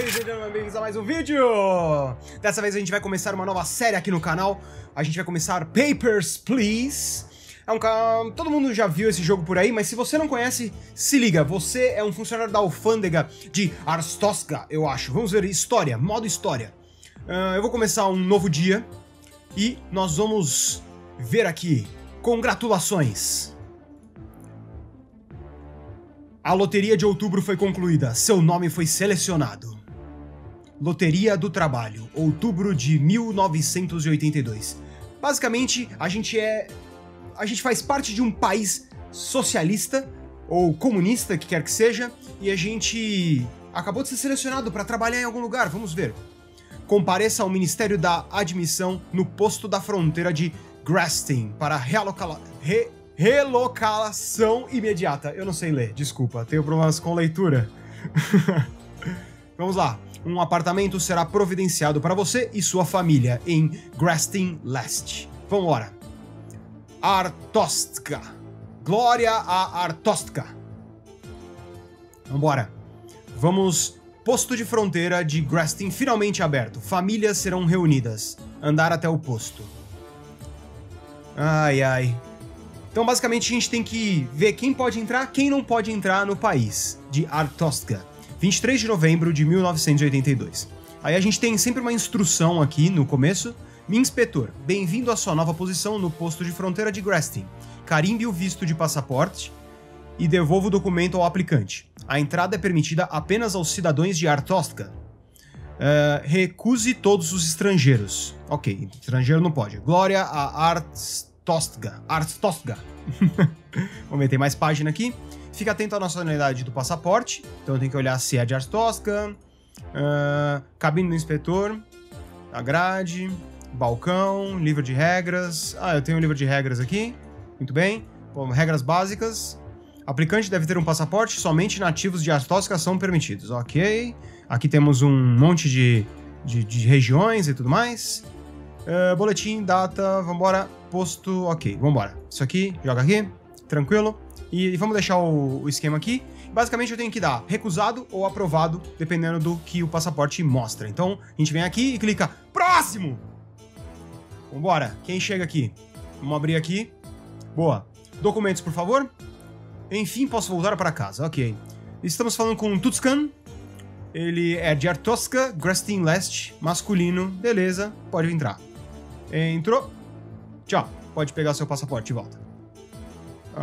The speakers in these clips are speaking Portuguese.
and gentlemen, bem-vindos a mais um vídeo! Dessa vez a gente vai começar uma nova série aqui no canal. A gente vai começar Papers, Please. É um. Todo mundo já viu esse jogo por aí, mas se você não conhece, se liga. Você é um funcionário da alfândega de Arstoska, eu acho. Vamos ver história, modo história. Uh, eu vou começar um novo dia e nós vamos ver aqui. Congratulações! A loteria de outubro foi concluída, seu nome foi selecionado. Loteria do Trabalho, outubro de 1982. Basicamente, a gente é. A gente faz parte de um país socialista ou comunista, que quer que seja, e a gente acabou de ser selecionado para trabalhar em algum lugar, vamos ver. Compareça ao Ministério da Admissão no posto da fronteira de Grastin para realocar. Re Relocalação imediata. Eu não sei ler, desculpa, tenho problemas com leitura. Vamos lá. Um apartamento será providenciado para você e sua família em Grastin Leste. Vambora. Artostka. Glória a Artostka. Vambora. Vamos. Posto de fronteira de Grastin finalmente aberto. Famílias serão reunidas. Andar até o posto. Ai, ai. Então, basicamente, a gente tem que ver quem pode entrar, quem não pode entrar no país, de Artostka, 23 de novembro de 1982. Aí a gente tem sempre uma instrução aqui no começo. Inspetor, bem-vindo à sua nova posição no posto de fronteira de Grastin. Carimbe o visto de passaporte e devolva o documento ao aplicante. A entrada é permitida apenas aos cidadãos de Artostka. Uh, recuse todos os estrangeiros. Ok, estrangeiro não pode. Glória a. Artostga. Artostga. Ver, tem mais página aqui. Fica atento à nacionalidade do passaporte. Então tem que olhar se é de Artostga. Uh, cabine do inspetor. A grade. Balcão. Livro de regras. Ah, eu tenho um livro de regras aqui. Muito bem. Bom, regras básicas. Aplicante deve ter um passaporte. Somente nativos de Artosga são permitidos. Ok. Aqui temos um monte de, de, de regiões e tudo mais. Uh, boletim, data, vambora posto, ok, vambora. Isso aqui, joga aqui, tranquilo. E vamos deixar o, o esquema aqui. Basicamente eu tenho que dar recusado ou aprovado, dependendo do que o passaporte mostra. Então, a gente vem aqui e clica próximo! Vambora, quem chega aqui? Vamos abrir aqui. Boa. Documentos, por favor. Enfim, posso voltar para casa, ok. Estamos falando com Tutskan. Ele é de Artoska, Grastin Leste, masculino. Beleza, pode entrar. Entrou. Tchau. Pode pegar seu passaporte de volta.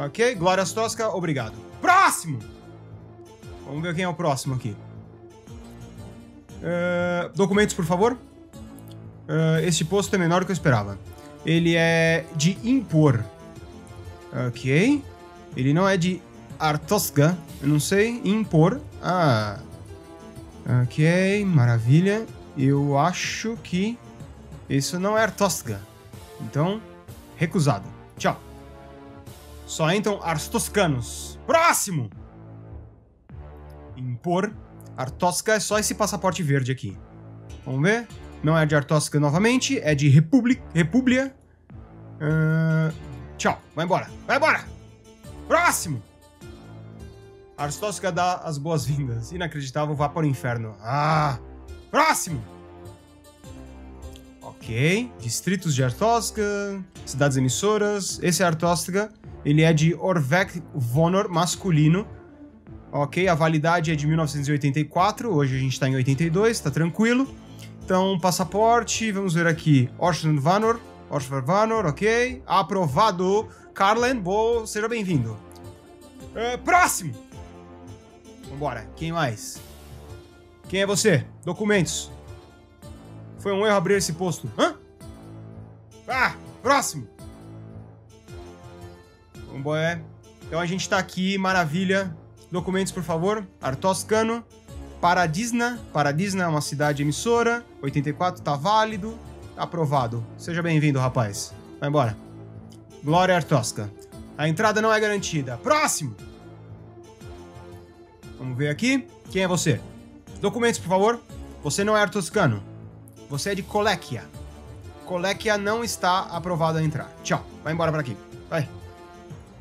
Ok, Glória Tosca, obrigado. Próximo! Vamos ver quem é o próximo aqui. Uh, documentos, por favor. Uh, este posto é menor do que eu esperava. Ele é de impor. Ok. Ele não é de Artosga. Eu não sei. Impor. Ah. Ok, maravilha. Eu acho que isso não é Artosga. Então, Recusado. Tchau. Só entram arstoscanos. Próximo! Impor. Artosca é só esse passaporte verde aqui. Vamos ver. Não é de Artosca novamente, é de Republic, Repúblia. Uh, tchau, vai embora. Vai embora! Próximo! Arstosca dá as boas-vindas. Inacreditável, vá para o inferno. Ah! Próximo! Distritos de Artoska, cidades emissoras. Esse é Artoska. Ele é de Orvek Vonor, masculino. Ok, a validade é de 1984. Hoje a gente está em 82, tá tranquilo. Então, passaporte, vamos ver aqui. Orson Vanor. Orson Vanor, ok. Aprovado. Carlen, boa, seja bem-vindo. Uh, próximo! Vambora, quem mais? Quem é você? Documentos. Foi um erro abrir esse posto. Hã? Ah, próximo. Vambora. Então a gente tá aqui, maravilha. Documentos, por favor. Artoscano. Paradisna. Paradisna é uma cidade emissora. 84 tá válido. Aprovado. Seja bem-vindo, rapaz. Vai embora. Glória Artosca. A entrada não é garantida. Próximo! Vamos ver aqui. Quem é você? Documentos, por favor. Você não é artoscano. Você é de Colequia. Colequia não está aprovado a entrar. Tchau. Vai embora por aqui. Vai.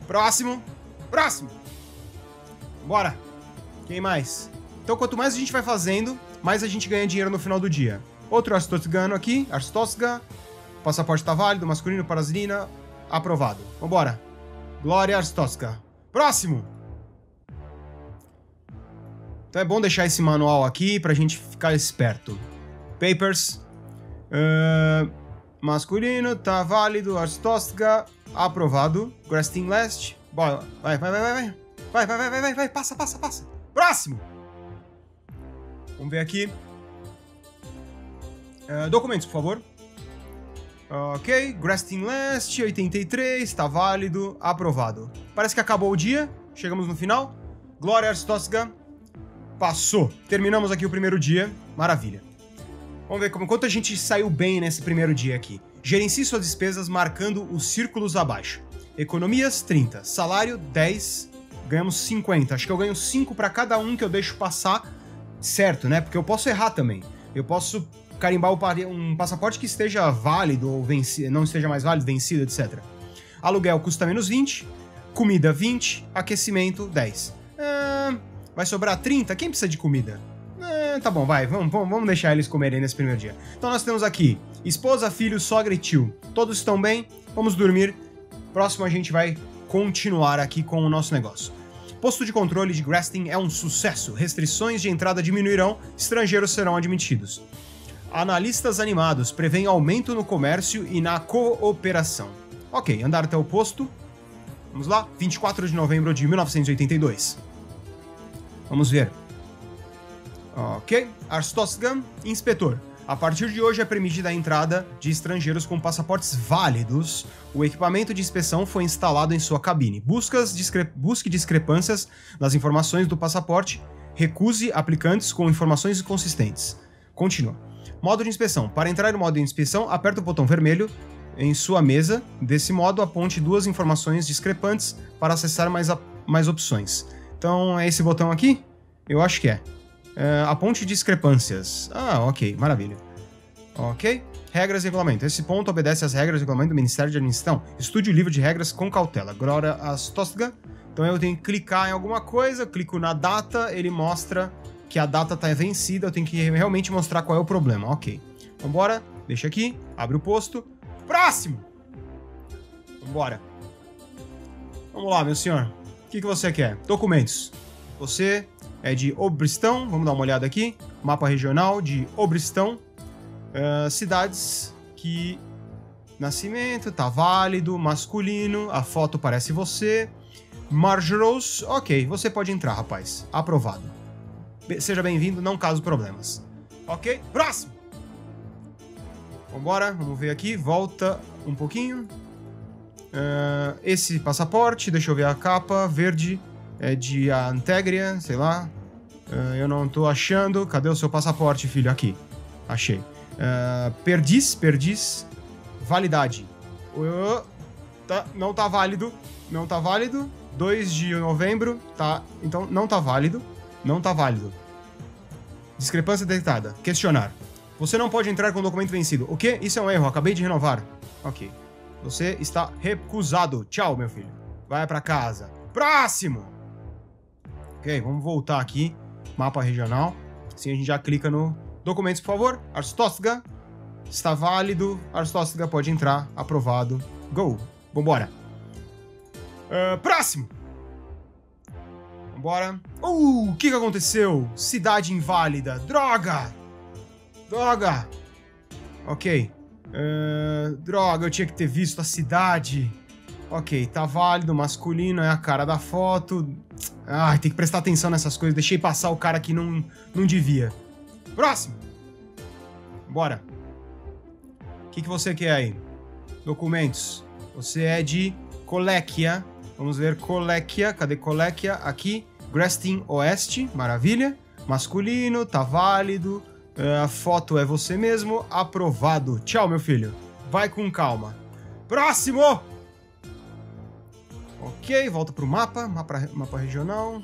Próximo. Próximo. Bora. Quem mais? Então, quanto mais a gente vai fazendo, mais a gente ganha dinheiro no final do dia. Outro Arstosgano aqui, Arstosga. Passaporte tá válido, masculino, paraslina, aprovado. Vambora. Glória Arstoska. Próximo! Então é bom deixar esse manual aqui pra gente ficar esperto. Papers. Uh, masculino, tá válido. Arstoska, aprovado. Grestin Last. Vai, vai, vai, vai, vai. Vai, vai, vai, vai, vai, vai. Passa, passa, passa. Próximo! Vamos ver aqui. Uh, documentos, por favor. Ok, Grestin Last, 83, tá válido, aprovado. Parece que acabou o dia, chegamos no final. Glória Arstotzka, passou. Terminamos aqui o primeiro dia, maravilha. Vamos ver como, quanto a gente saiu bem nesse primeiro dia aqui. Gerencie suas despesas marcando os círculos abaixo. Economias, 30. Salário, 10. Ganhamos 50. Acho que eu ganho 5 para cada um que eu deixo passar certo, né? Porque eu posso errar também. Eu posso carimbar um passaporte que esteja válido ou não esteja mais válido, vencido, etc. Aluguel custa menos 20, comida 20, aquecimento 10. Ah, vai sobrar 30? Quem precisa de comida? Ah, tá bom, vai, vamos, vamos deixar eles comerem nesse primeiro dia. Então nós temos aqui esposa, filho, sogra e tio. Todos estão bem, vamos dormir. Próximo a gente vai continuar aqui com o nosso negócio. Posto de controle de Grasting é um sucesso. Restrições de entrada diminuirão, estrangeiros serão admitidos. Analistas animados prevêem aumento no comércio e na cooperação. Ok, andar até o posto. Vamos lá, 24 de novembro de 1982. Vamos ver. Ok, Arstosgan, inspetor. A partir de hoje é permitida a entrada de estrangeiros com passaportes válidos. O equipamento de inspeção foi instalado em sua cabine. Discre busque discrepâncias nas informações do passaporte. Recuse aplicantes com informações inconsistentes. Continua. Modo de inspeção. Para entrar no modo de inspeção, aperta o botão vermelho em sua mesa. Desse modo, aponte duas informações discrepantes para acessar mais, mais opções. Então, é esse botão aqui? Eu acho que é. É. Aponte discrepâncias. Ah, ok, maravilha. Ok. Regras e regulamento. Esse ponto obedece às regras e regulamento do Ministério de Administração. Estude o livro de regras com cautela. Glória Astostga. Então eu tenho que clicar em alguma coisa, clico na data, ele mostra que a data tá vencida, eu tenho que realmente mostrar qual é o problema. Ok. Vambora, deixa aqui, abre o posto. Próximo! Vambora. Vamos lá, meu senhor. O que, que você quer? Documentos. Você é de Obristão, vamos dar uma olhada aqui. Mapa regional de Obristão. Uh, cidades que... Nascimento, tá válido, masculino, a foto parece você. Margeros, ok, você pode entrar, rapaz. Aprovado. Seja bem-vindo, não caso problemas. Ok? Próximo! Vambora, vamos ver aqui. Volta um pouquinho. Uh, esse passaporte, deixa eu ver a capa. Verde é de Antegria, sei lá. Uh, eu não tô achando. Cadê o seu passaporte, filho? Aqui. Achei. Uh, perdiz, perdiz. Validade. Uh, tá, não tá válido. Não tá válido. 2 de novembro. Tá. Então não tá válido. Não tá válido. Discrepância detectada. Questionar. Você não pode entrar com o documento vencido. O quê? Isso é um erro. Acabei de renovar. Ok. Você está recusado. Tchau, meu filho. Vai para casa. Próximo! Ok, vamos voltar aqui. Mapa regional. Assim a gente já clica no documentos, por favor. Arstóstiga. Está válido. Arstóstiga pode entrar. Aprovado. Go. Vambora. Uh, próximo! Vambora. Uh, o que, que aconteceu? Cidade inválida. Droga! Droga! Ok. Uh, droga, eu tinha que ter visto a cidade. Ok, tá válido, masculino, é a cara da foto. Ai, tem que prestar atenção nessas coisas. Deixei passar o cara que não, não devia. Próximo! Bora. O que, que você quer aí? Documentos. Você é de Colequia. Vamos ver Colequia. Cadê Colequia? Aqui. Grestin Oeste, maravilha. Masculino, tá válido. Uh, a foto é você mesmo, aprovado. Tchau, meu filho. Vai com calma. Próximo! Ok, volta pro mapa, mapa, mapa regional.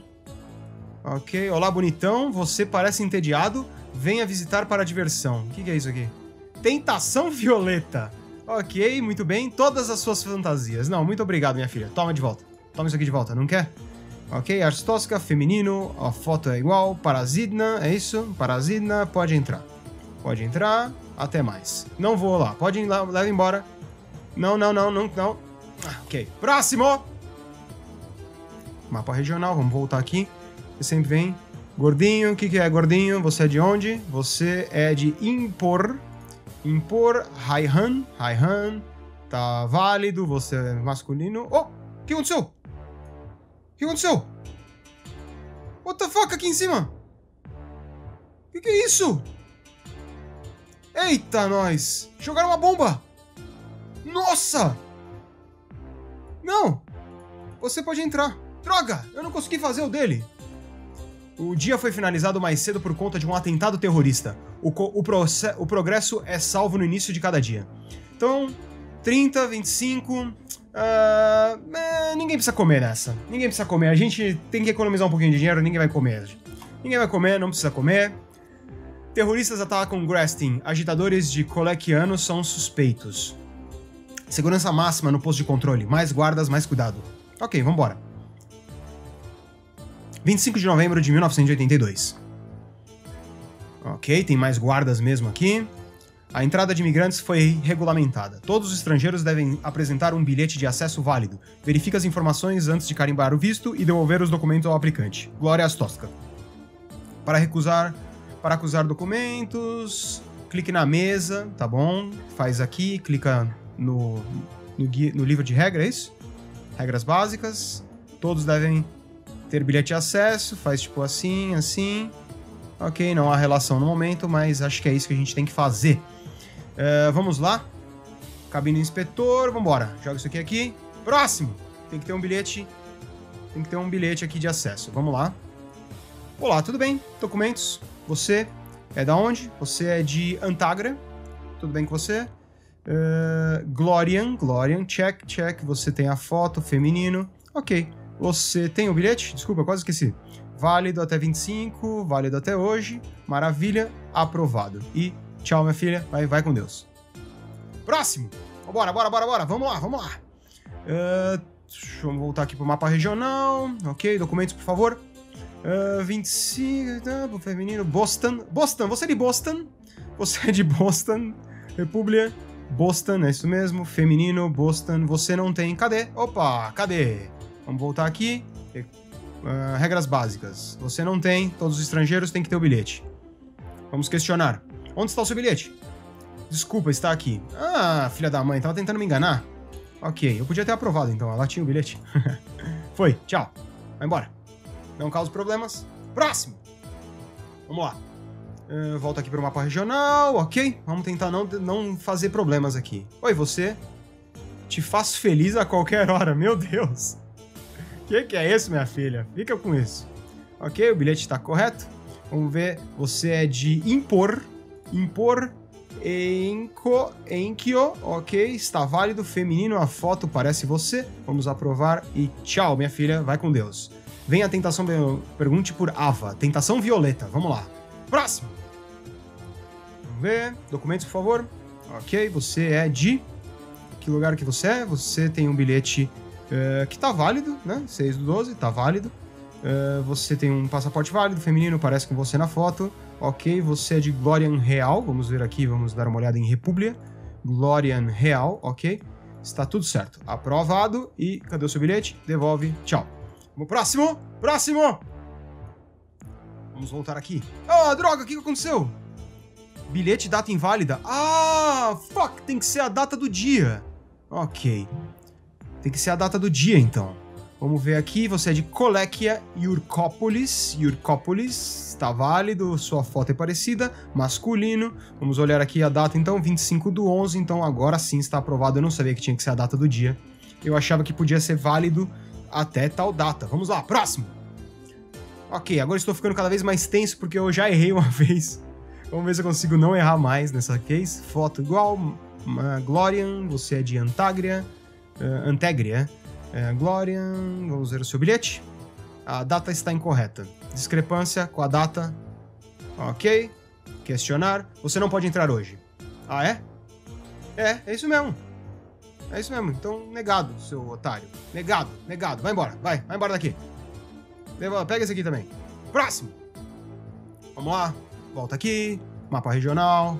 Ok, olá bonitão, você parece entediado, venha visitar para a diversão. O que, que é isso aqui? Tentação violeta. Ok, muito bem, todas as suas fantasias. Não, muito obrigado, minha filha. Toma de volta. Toma isso aqui de volta, não quer? Ok, Arstoska, feminino, a foto é igual, Parasidna, é isso? Parasidna, pode entrar. Pode entrar, até mais. Não vou lá, pode ir lá, leva embora. Não, não, não, não, não. Ah, ok, próximo! Mapa regional, vamos voltar aqui. Você sempre vem. Gordinho, o que, que é gordinho? Você é de onde? Você é de Impor. Impor, Haihan, Haihan. Tá válido, você é masculino. Oh, o que aconteceu? O que aconteceu? What the fuck aqui em cima? O que, que é isso? Eita, nós! Jogaram uma bomba! Nossa! Não! Você pode entrar. Droga! Eu não consegui fazer o dele. O dia foi finalizado mais cedo por conta de um atentado terrorista. O, o, o progresso é salvo no início de cada dia. Então, 30, 25. Uh, é, ninguém precisa comer nessa. Ninguém precisa comer. A gente tem que economizar um pouquinho de dinheiro, ninguém vai comer. Ninguém vai comer, não precisa comer. Terroristas atacam Grestin. Agitadores de Colequiano são suspeitos. Segurança máxima no posto de controle. Mais guardas, mais cuidado. Ok, vambora. 25 de novembro de 1982. Ok, tem mais guardas mesmo aqui. A entrada de imigrantes foi regulamentada. Todos os estrangeiros devem apresentar um bilhete de acesso válido. Verifique as informações antes de carimbar o visto e devolver os documentos ao aplicante. Glória Astosca. Para recusar, para acusar documentos, clique na mesa, tá bom? Faz aqui, clica no, no, no livro de regras, é isso? Regras básicas. Todos devem ter bilhete de acesso, faz tipo assim, assim. Ok, não há relação no momento, mas acho que é isso que a gente tem que fazer. Uh, vamos lá. Cabine inspetor, vambora. Joga isso aqui aqui. Próximo! Tem que ter um bilhete. Tem que ter um bilhete aqui de acesso. Vamos lá. Olá, tudo bem? Documentos. Você é da onde? Você é de Antagra. Tudo bem com você? Uh, Glorian, Glorian, check, check. Você tem a foto, feminino. Ok. Você tem o bilhete? Desculpa, quase esqueci. Válido até 25, válido até hoje. Maravilha, aprovado. E tchau, minha filha. Vai, vai com Deus. Próximo. Bora, bora, bora, bora. Vamos lá, vamos lá. Uh, deixa eu voltar aqui pro mapa regional. Ok, documentos, por favor. Uh, 25, tá, feminino. Boston. Boston, você é de Boston? Você é de Boston. República. Boston, é isso mesmo. Feminino, Boston. Você não tem. Cadê? Opa, cadê? Vamos voltar aqui. Uh, regras básicas. Você não tem, todos os estrangeiros têm que ter o bilhete. Vamos questionar. Onde está o seu bilhete? Desculpa, está aqui. Ah, filha da mãe, tava tentando me enganar. Ok, eu podia ter aprovado então, ela tinha o bilhete. Foi, tchau. Vai embora. Não causa problemas. Próximo! Vamos lá. Uh, volta aqui para o mapa regional, ok? Vamos tentar não, não fazer problemas aqui. Oi, você. Te faço feliz a qualquer hora, meu Deus que, que é isso, minha filha? Fica com isso. Ok, o bilhete está correto. Vamos ver. Você é de impor. Impor Enco, Enkyo, ok, está válido, feminino, a foto parece você, vamos aprovar e tchau, minha filha, vai com Deus. Vem a tentação, pergunte por Ava, tentação violeta, vamos lá. Próximo! Vamos ver, documentos, por favor. Ok, você é de... Que lugar que você é? Você tem um bilhete é, que tá válido, né? 6 do 12, tá válido. É, você tem um passaporte válido, feminino, parece com você na foto. Ok, você é de Glorian Real, vamos ver aqui, vamos dar uma olhada em República. Glorian Real, ok. Está tudo certo. Aprovado. E cadê o seu bilhete? Devolve. Tchau. Vamos próximo! Próximo! Vamos voltar aqui. Ah, oh, droga, o que aconteceu? Bilhete data inválida. Ah, fuck, tem que ser a data do dia. Ok. Tem que ser a data do dia, então. Vamos ver aqui, você é de Colequia Iurcópolis. Iurcópolis, está válido, sua foto é parecida, masculino. Vamos olhar aqui a data, então, 25 do 11, então agora sim está aprovado. Eu não sabia que tinha que ser a data do dia. Eu achava que podia ser válido até tal data. Vamos lá, próximo! Ok, agora estou ficando cada vez mais tenso porque eu já errei uma vez. Vamos ver se eu consigo não errar mais nessa case. Foto igual, Glorian, você é de Antagria uh, Antegria. Uh, Glorian, vamos ver o seu bilhete. A data está incorreta. Discrepância com a data. Ok. Questionar. Você não pode entrar hoje. Ah, é? É, é isso mesmo. É isso mesmo. Então, negado, seu otário. Negado, negado. Vai embora. Vai, vai embora daqui. Pega esse aqui também. Próximo. Vamos lá. Volta aqui. Mapa regional.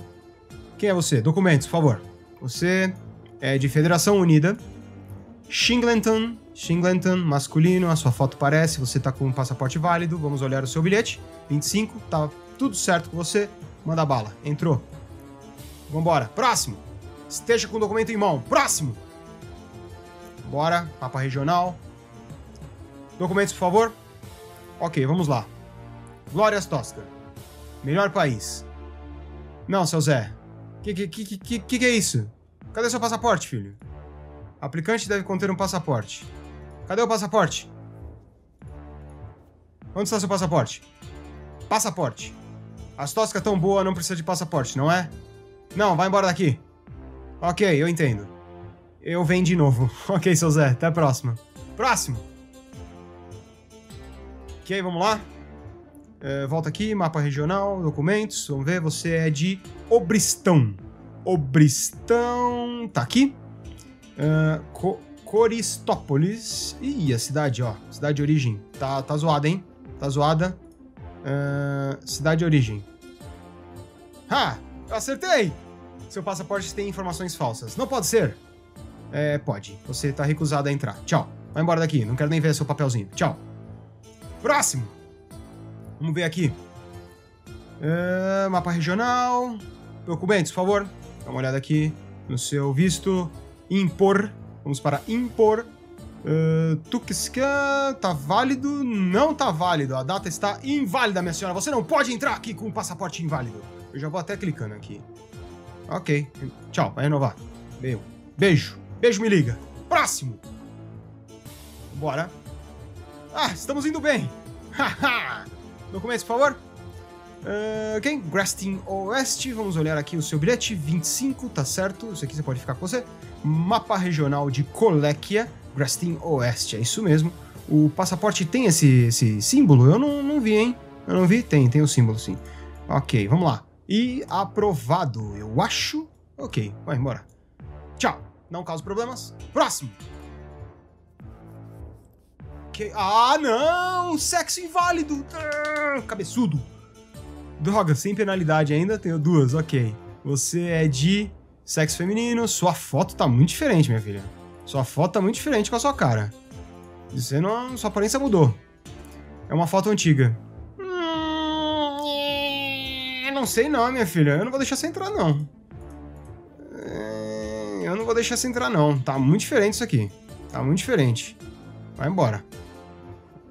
Quem é você? Documentos, por favor. Você é de Federação Unida. Shingleton. Shingleton, masculino. A sua foto parece. Você tá com um passaporte válido. Vamos olhar o seu bilhete. 25. Tá tudo certo com você. Manda bala. Entrou. Vambora. Próximo. Esteja com o documento em mão. Próximo. Bora. Mapa regional. Documentos, por favor. Ok, vamos lá. Glórias Tosca. Melhor país. Não, seu Zé. Que que, que, que, que, que é isso? Cadê seu passaporte, filho? Aplicante deve conter um passaporte. Cadê o passaporte? Onde está seu passaporte? Passaporte. As toscas tão boas, não precisa de passaporte, não é? Não, vai embora daqui. Ok, eu entendo. Eu venho de novo. ok, seu Zé, até a próxima. Próximo! Ok, vamos lá. É, volta aqui, mapa regional, documentos. Vamos ver, você é de Obristão. Obristão. Tá aqui. Uh, Co Coristópolis. Ih, a cidade, ó. Cidade de origem. Tá, tá zoada, hein? Tá zoada. Uh, cidade de origem. Ha! Eu acertei! Seu passaporte tem informações falsas. Não pode ser. É, pode. Você tá recusado a entrar. Tchau. Vai embora daqui. Não quero nem ver seu papelzinho. Tchau. Próximo. Vamos ver aqui. É, mapa regional. Documentos, por favor. Dá uma olhada aqui no seu visto. Impor. Vamos para impor. Uh, Tuxcan, tá válido? Não tá válido. A data está inválida, minha senhora. Você não pode entrar aqui com o passaporte inválido. Eu já vou até clicando aqui. Ok. Tchau, vai renovar. Meu. Beijo. Beijo, me liga. Próximo. Bora. Ah, estamos indo bem. Haha. Documentos, por favor. Uh, quem? Grastin Oeste. Vamos olhar aqui o seu bilhete. 25, tá certo. Isso aqui você pode ficar com você. Mapa regional de Coléquia. Grastin Oeste, é isso mesmo. O passaporte tem esse, esse símbolo? Eu não, não vi, hein? Eu não vi? Tem, tem o símbolo sim. Ok, vamos lá. E aprovado, eu acho. Ok, vai embora. Tchau. Não causa problemas. Próximo. Ok. Ah, não! Sexo inválido! Ah, cabeçudo. Droga, sem penalidade ainda, tenho duas, ok. Você é de sexo feminino, sua foto tá muito diferente, minha filha. Sua foto tá muito diferente com a sua cara. Você não. Sua aparência mudou. É uma foto antiga. não sei não, minha filha. Eu não vou deixar você entrar, não. É, eu não vou deixar você entrar, não. Tá muito diferente isso aqui. Tá muito diferente. Vai embora.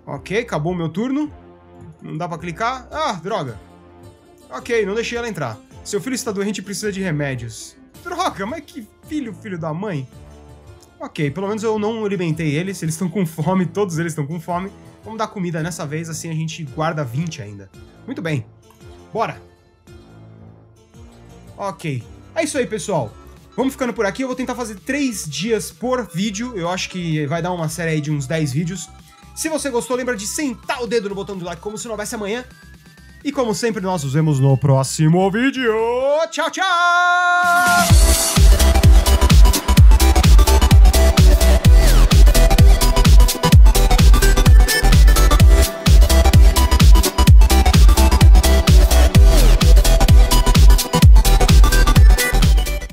Ok, acabou o meu turno. Não dá pra clicar. Ah, droga. Ok, não deixei ela entrar. Seu filho está doente e precisa de remédios. Droga, mas que filho, filho da mãe. Ok, pelo menos eu não alimentei eles. Eles estão com fome, todos eles estão com fome. Vamos dar comida nessa vez, assim a gente guarda 20 ainda. Muito bem. Bora. Ok. É isso aí, pessoal. Vamos ficando por aqui. Eu vou tentar fazer 3 dias por vídeo. Eu acho que vai dar uma série aí de uns 10 vídeos. Se você gostou, lembra de sentar o dedo no botão do like como se não houvesse amanhã. E como sempre, nós nos vemos no próximo vídeo. Tchau, tchau!